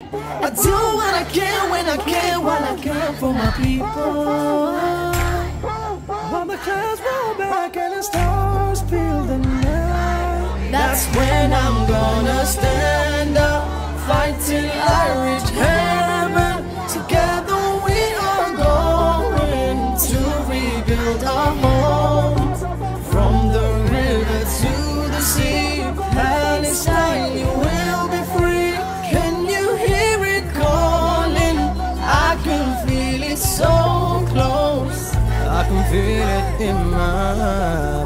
I do what I can when I can while I can for my people. While the clouds roll back and the stars fill the night. That's when I'm gonna stand up, fight till I reach heaven. Together we are going to rebuild our home. So close. I can feel it in my